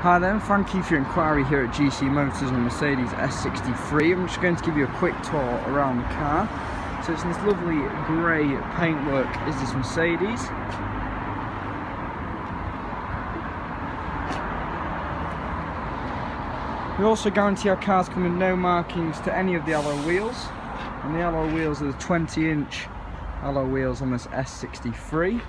Hi there, thank you for your inquiry here at GC Motors the Mercedes S63. I'm just going to give you a quick tour around the car. So it's in this lovely grey paintwork is this Mercedes. We also guarantee our cars come with no markings to any of the alloy wheels. And the alloy wheels are the 20 inch alloy wheels on this S63.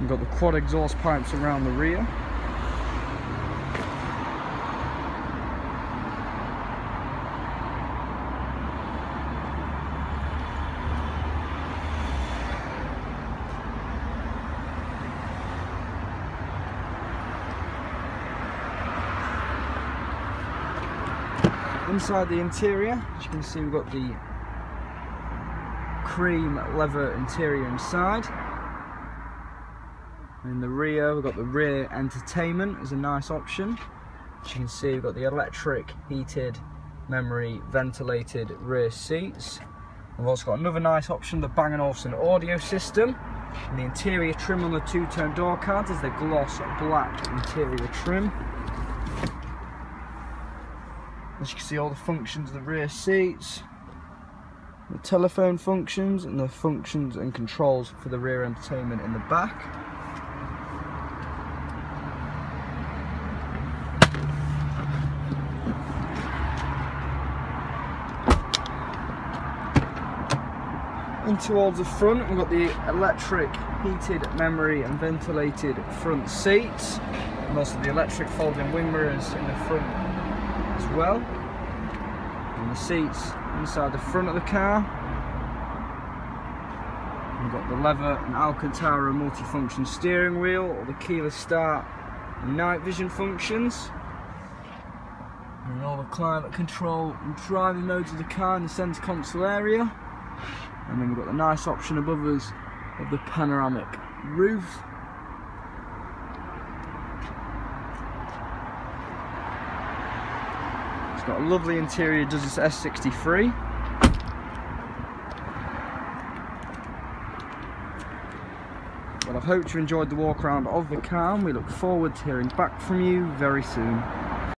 We've got the quad exhaust pipes around the rear. Inside the interior, as you can see we've got the cream leather interior inside. In the rear, we've got the rear entertainment as a nice option. As you can see, we've got the electric, heated, memory, ventilated rear seats. We've also got another nice option, the Bang & Olufsen audio system. And the interior trim on the two-tone door cards is the gloss black interior trim. As you can see all the functions of the rear seats, the telephone functions and the functions and controls for the rear entertainment in the back. In towards the front we've got the electric heated memory and ventilated front seats and also the electric folding wing mirrors in the front as well. And the seats inside the front of the car. We've got the leather and Alcantara multifunction steering wheel, or the keyless start and night vision functions. And all the climate control and driving modes of the car in the centre console area. And then we've got the nice option above us of the panoramic roof It's got a lovely interior, does this S63. Well, I hope you enjoyed the walk around of the car and we look forward to hearing back from you very soon.